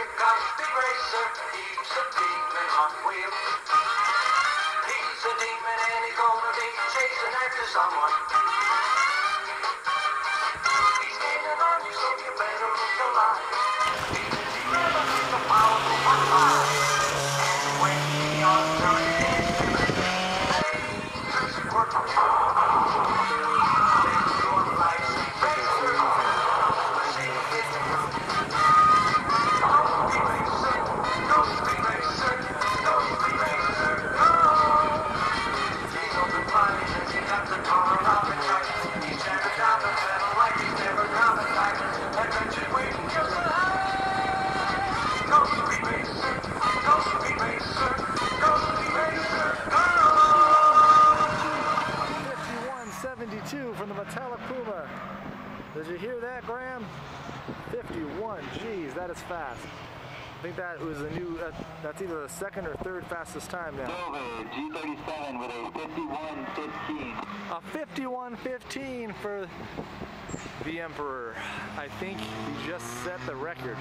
He's a demon on wheels. He's a demon and he's gonna be chasing after someone. He's gaining on you, so you better look alive. Because he never gets a powerful hot fire. And Did you hear that, Graham? 51. Geez, that is fast. I think that was a new, uh, that's either the second or third fastest time now. Silver, G37 with a 5115. A 51.15 for the Emperor. I think he just set the record.